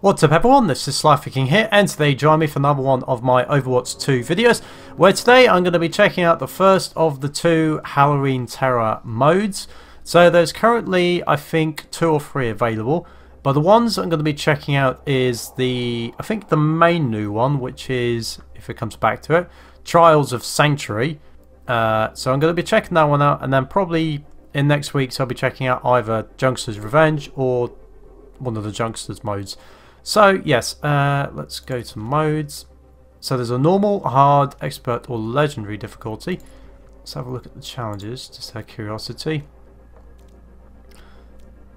What's up everyone, this is Slifer King here and today join me for another one of my Overwatch 2 videos where today I'm going to be checking out the first of the two Halloween Terror modes. So there's currently I think two or three available but the ones I'm going to be checking out is the, I think the main new one which is, if it comes back to it, Trials of Sanctuary. Uh, so I'm going to be checking that one out and then probably in next week's I'll be checking out either Junkenstein's Revenge or one of the Junkenstein's modes. So yes, uh, let's go to modes. So there's a normal, hard, expert or legendary difficulty. Let's have a look at the challenges, just out of curiosity.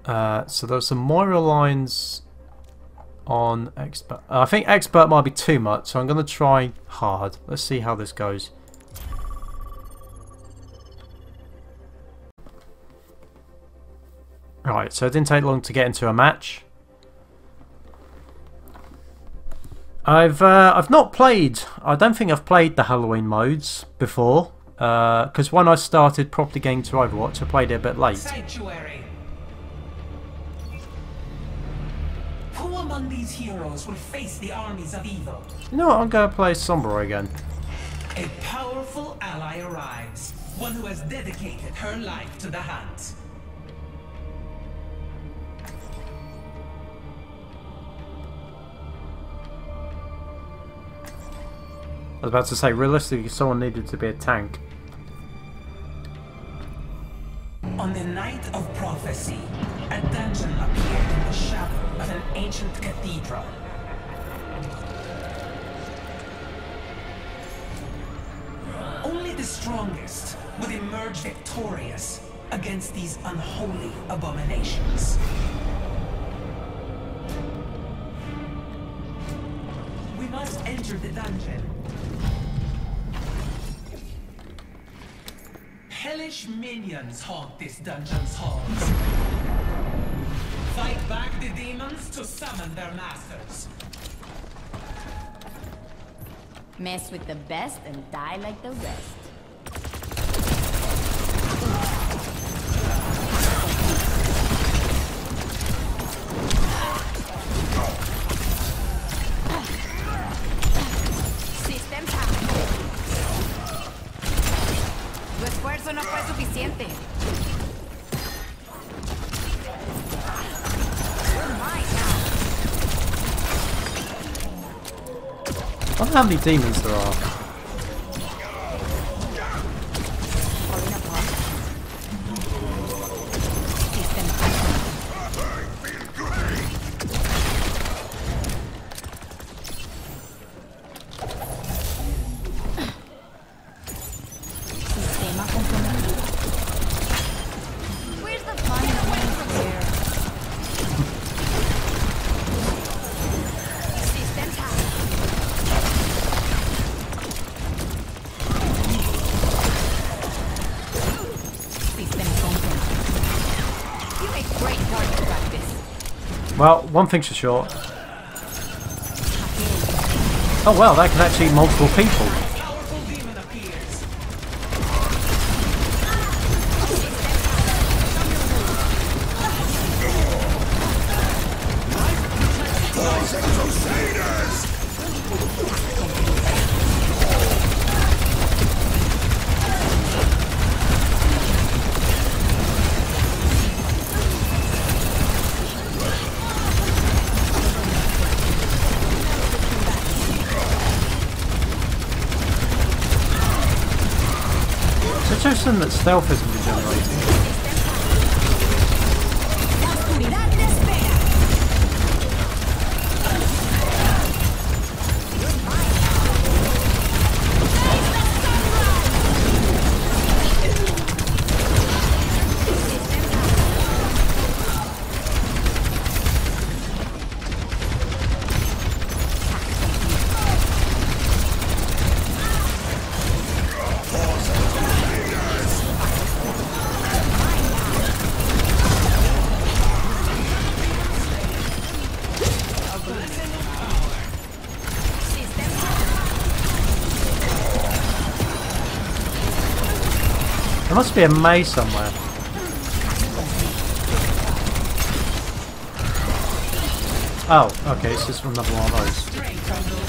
Uh, so there's some Moira lines on expert. I think expert might be too much, so I'm going to try hard. Let's see how this goes. Right, so it didn't take long to get into a match. I've uh, I've not played. I don't think I've played the Halloween modes before. Because uh, when I started properly getting to Overwatch, I played it a bit late. Sanctuary. Who among these heroes will face the armies of evil? You know what? I'm going to play Sombra again. A powerful ally arrives. One who has dedicated her life to the hunt. Was about to say, realistically, someone needed to be a tank. On the night of prophecy, a dungeon appeared in the shadow of an ancient cathedral. Only the strongest would emerge victorious against these unholy abominations. We must enter the dungeon Hellish minions haunt this dungeon's halls. Fight back the demons to summon their masters. Mess with the best and die like the rest. How many demons there are. One thing's for sure. Oh well, that can actually eat multiple people. Interesting that stealth isn't regenerating. There must be a maze somewhere. Oh, okay, oh, it's just another one of those.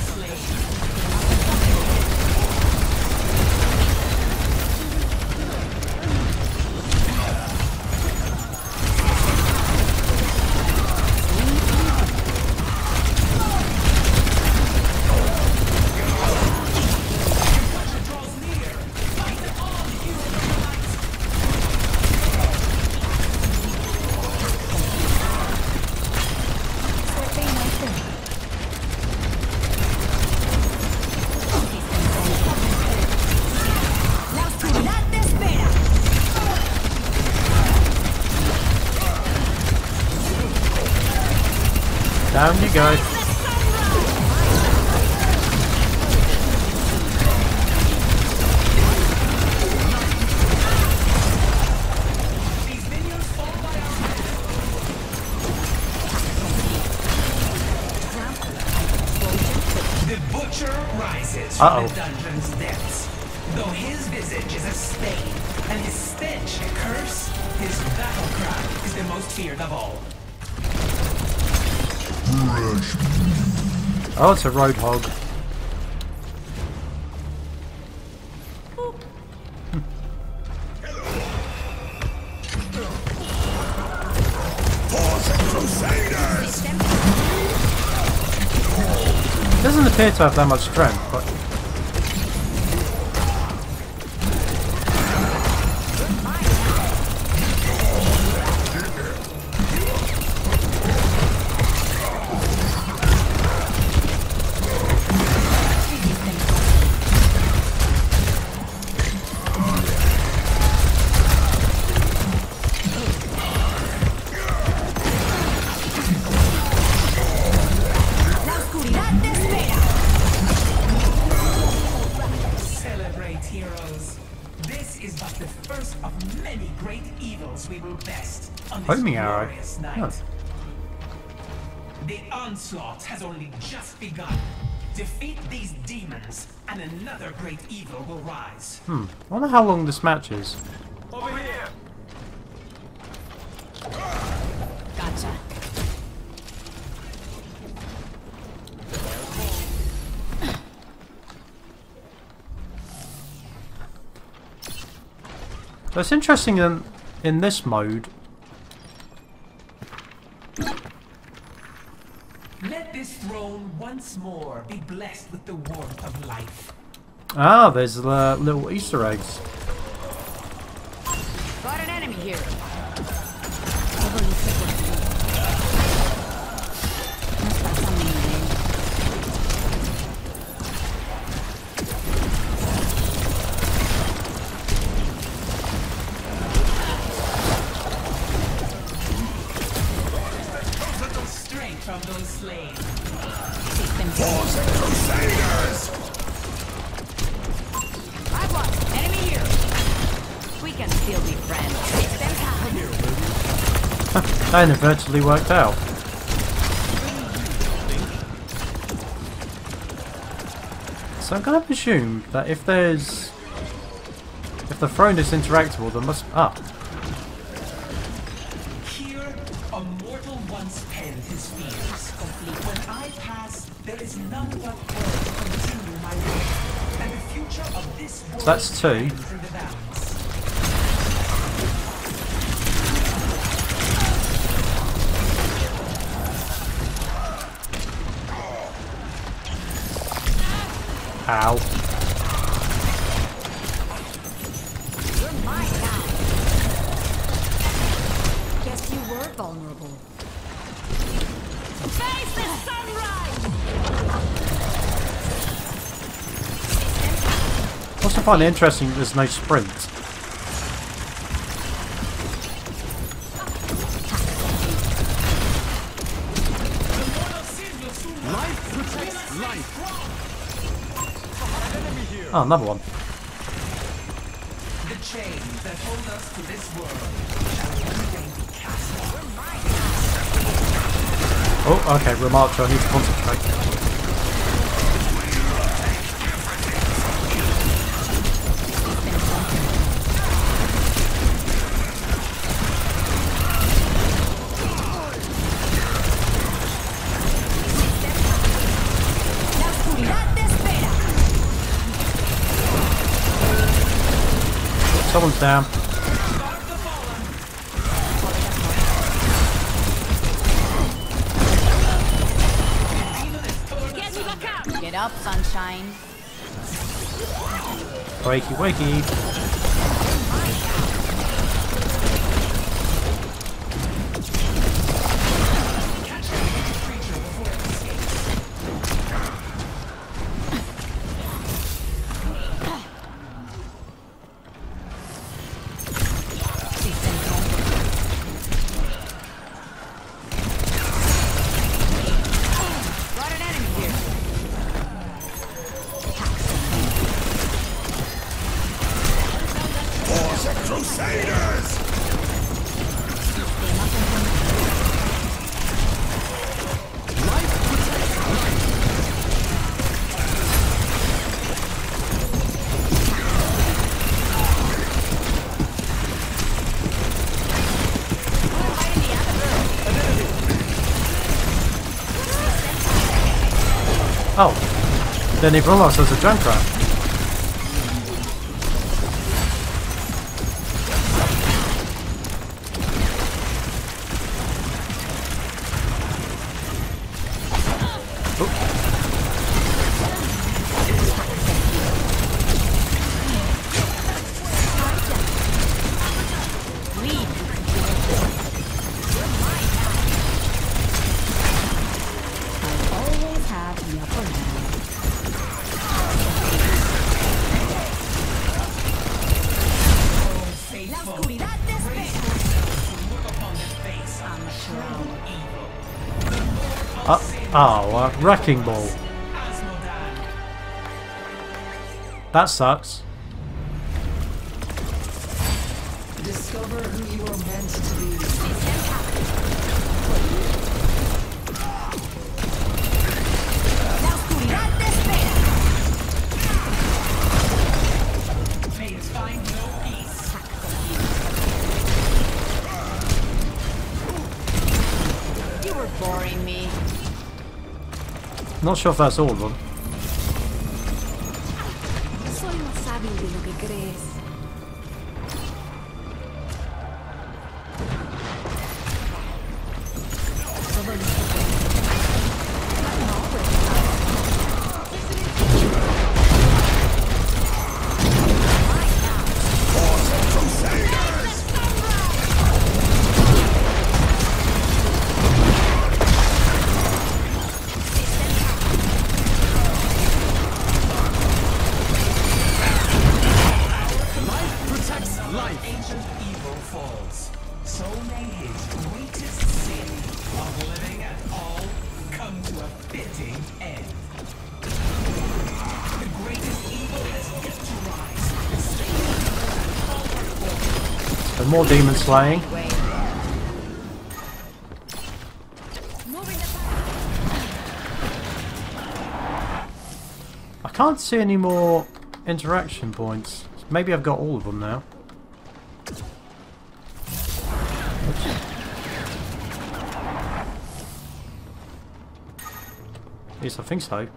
Down you go. The Butcher rises Uh-oh. Oh, it's a roadhog. Doesn't appear to have that much strength, homing arrow. glorious night. Oh. The onslaught has only just begun. Defeat these demons, and another great evil will rise. Hmm. I wonder how long this match is. Over here. Gotcha. So it's interesting in, in this mode, Let this throne once more be blessed with the warmth of life. ah, there's the little Easter eggs. Got an enemy here. Down. And it virtually worked out. So I'm gonna presume that if there's if the throne is interactable, there must ah Here, a mortal once penned his fears. When I pass, there is none but to continue my work. And the future of this world that's two. Ow. You're mine now. Guess you were vulnerable. Face the sunrise! Also find it interesting that there's no sprint. Oh, another one. The chains that hold us to this world shall one day be cast. Oh, okay, Ramattra, I need to concentrate. Someone's down. Get me back out! Get up, sunshine. Wakey, wakey. Didn't even realise there was a Junkrat. Oh, Wrecking Ball. That sucks. Not sure if that's all of them. Soy más hábil de lo que crees. More demon slaying. I can't see any more interaction points. Maybe I've got all of them now. Yes, I think so.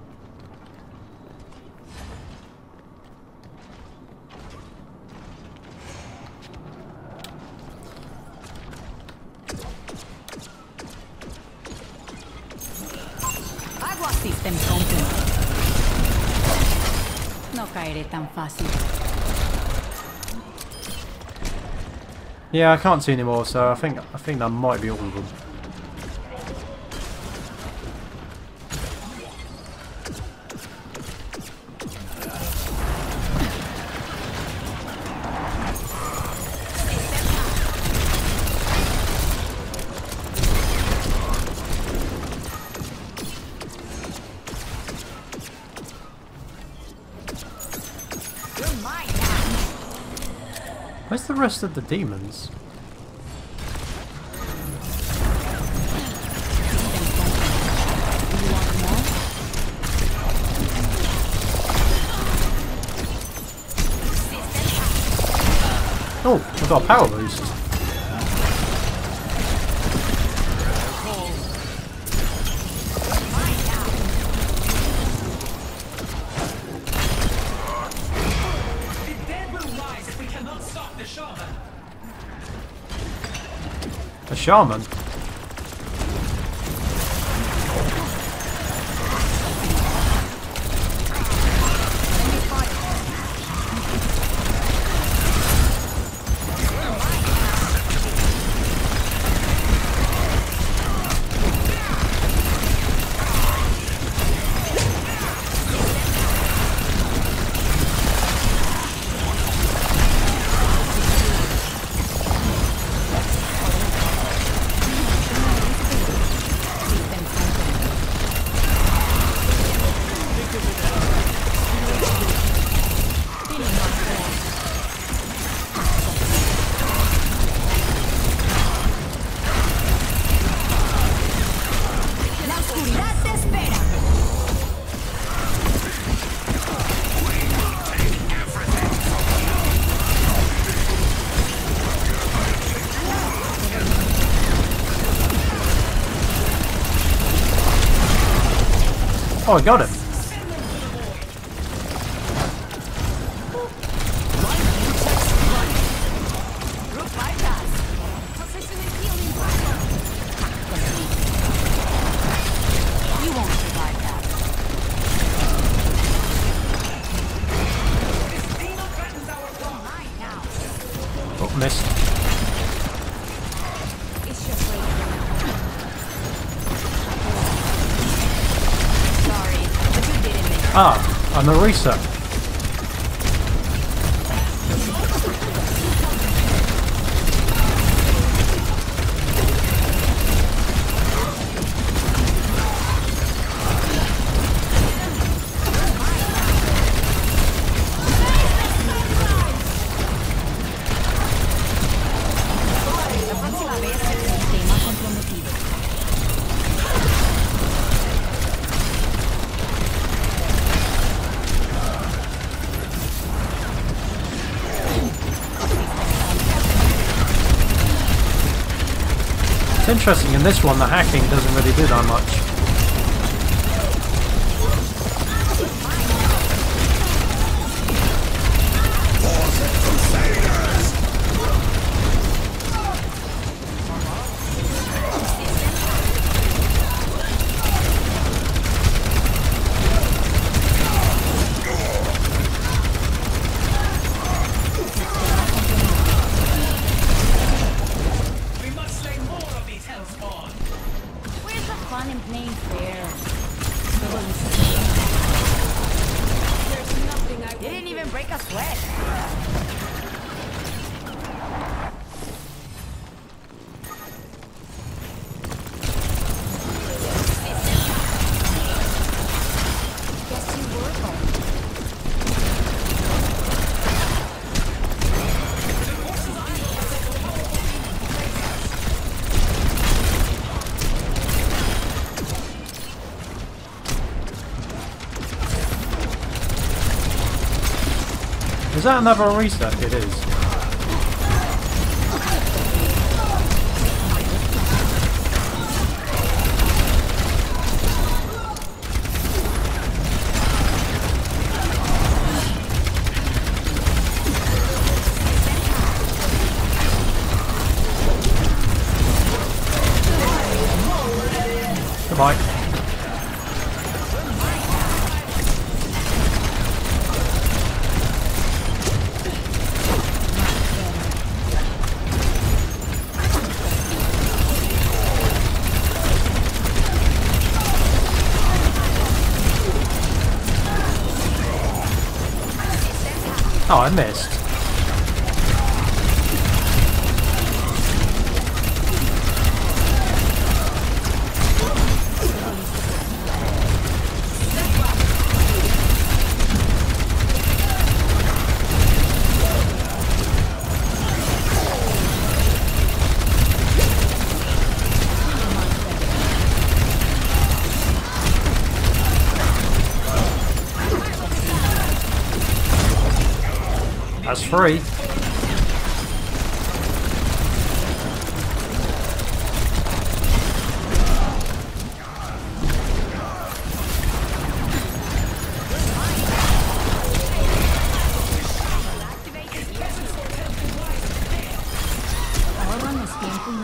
Yeah, I can't see any more, so I think I think that might be all of them. Rest of the demons? Oh, we've got a power boost. Shaman. Oh, I got him. You didn't make it. It's interesting, in this one the hacking doesn't really do that much. That another reset? It is. That's free.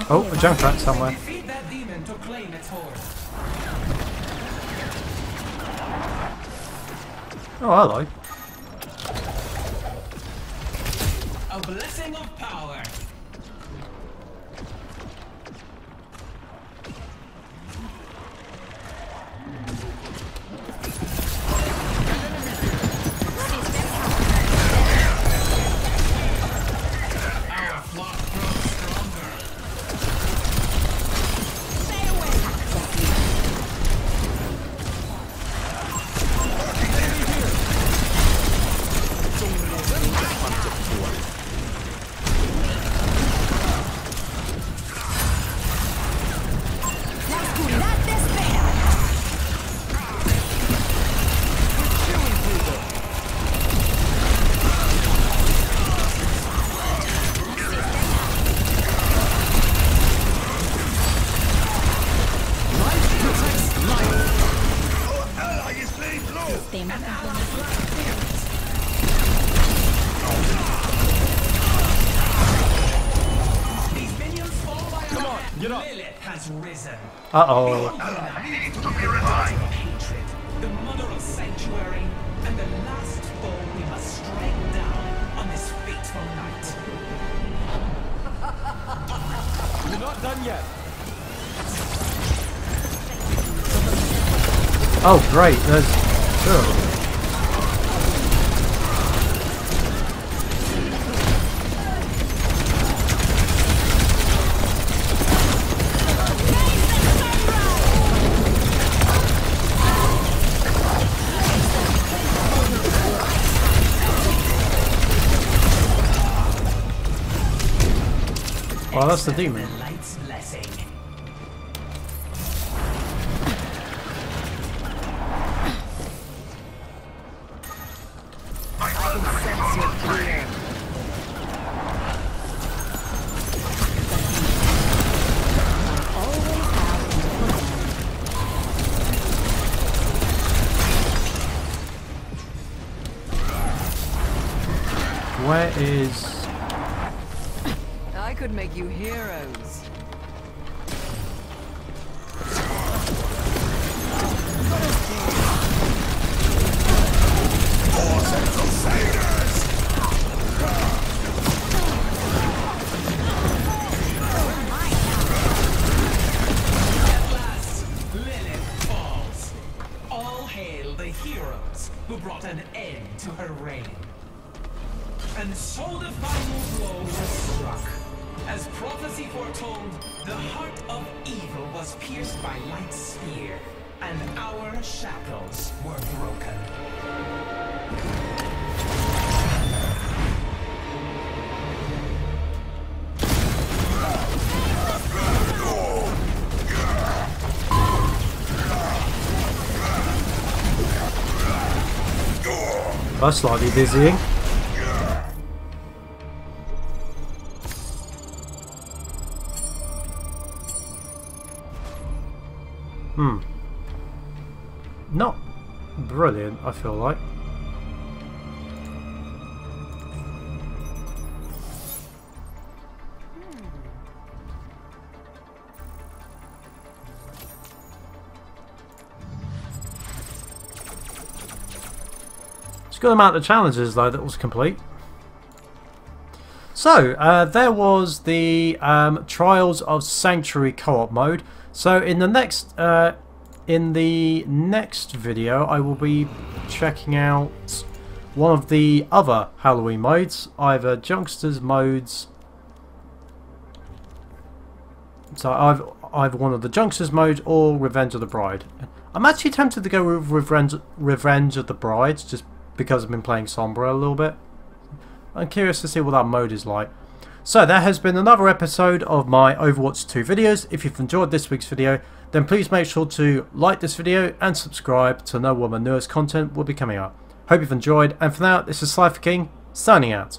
Oh, a somewhere. Claim its horn. Oh, hello. A blessing of power. Fateful night. You're not done yet. Oh, great. There's... Sure. Oh. That's the demon. That's slightly dizzying. Hmm. Not brilliant, I feel like. Good amount of challenges though that was complete. So, uh, there was the um, Trials of Sanctuary co-op mode. So, in the next uh, in the next video, I will be checking out one of the other Halloween modes, either Junkensteins modes. So, I've either one of the Junkensteins mode or Revenge of the Bride. I'm actually tempted to go with Revenge, Revenge of the Bride, just because I've been playing Sombra a little bit. I'm curious to see what that mode is like. So that has been another episode of my Overwatch 2 videos. If you've enjoyed this week's video, then please make sure to like this video and subscribe to know when my newest content will be coming up. Hope you've enjoyed, and for now, this is Slifer King, signing out.